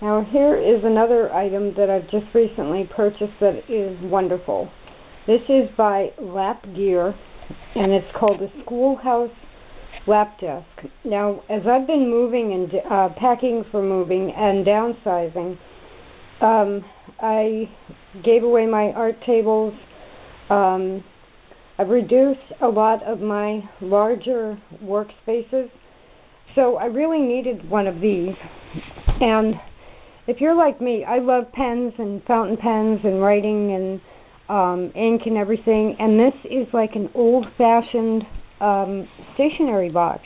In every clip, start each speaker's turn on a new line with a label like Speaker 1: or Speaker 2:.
Speaker 1: Now here is another item that I've just recently purchased that is wonderful. This is by Lap Gear and it's called the Schoolhouse Lap Desk. Now as I've been moving and uh, packing for moving and downsizing, um, I gave away my art tables. Um, I've reduced a lot of my larger workspaces. So I really needed one of these. And if you're like me, I love pens and fountain pens and writing and um, ink and everything. And this is like an old-fashioned um, stationery box.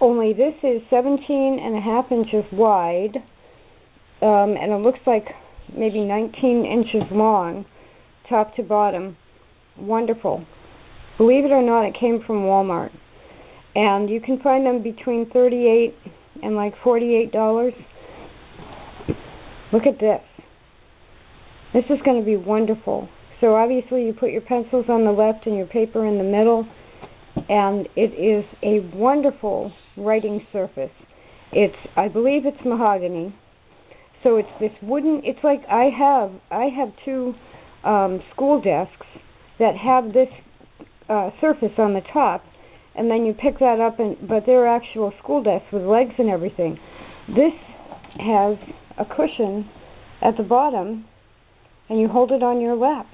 Speaker 1: Only this is 17 and a half inches wide, um, and it looks like maybe 19 inches long, top to bottom. Wonderful. Believe it or not, it came from Walmart. And you can find them between 38 and like $48. Look at this. This is going to be wonderful. So obviously you put your pencils on the left and your paper in the middle and it is a wonderful writing surface. It's I believe it's mahogany. So it's this wooden it's like I have I have two um, school desks that have this uh, surface on the top and then you pick that up and but they're actual school desks with legs and everything. This has a cushion at the bottom and you hold it on your lap.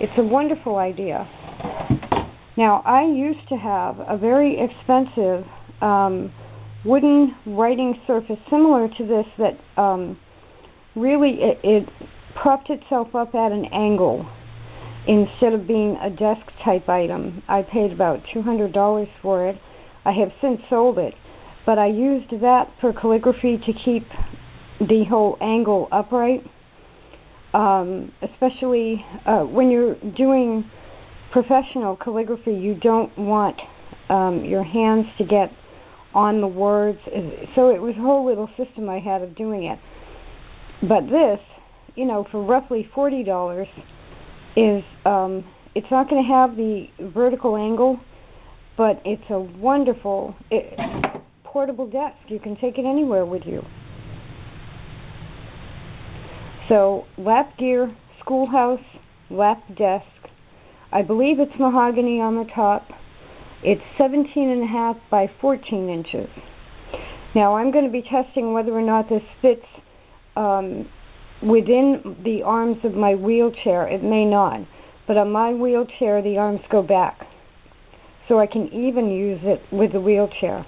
Speaker 1: It's a wonderful idea. Now, I used to have a very expensive um, wooden writing surface similar to this that um, really it, it propped itself up at an angle instead of being a desk type item. I paid about $200 for it. I have since sold it, but I used that for calligraphy to keep the whole angle upright. Um, especially uh, when you're doing professional calligraphy, you don't want um, your hands to get on the words. So it was a whole little system I had of doing it. But this, you know, for roughly forty dollars, is um, it's not going to have the vertical angle, but it's a wonderful it, portable desk. You can take it anywhere with you. So, lap gear, schoolhouse, lap desk. I believe it's mahogany on the top. It's 17 and a half by 14 inches. Now, I'm going to be testing whether or not this fits um, within the arms of my wheelchair. It may not. But on my wheelchair, the arms go back. So I can even use it with the wheelchair.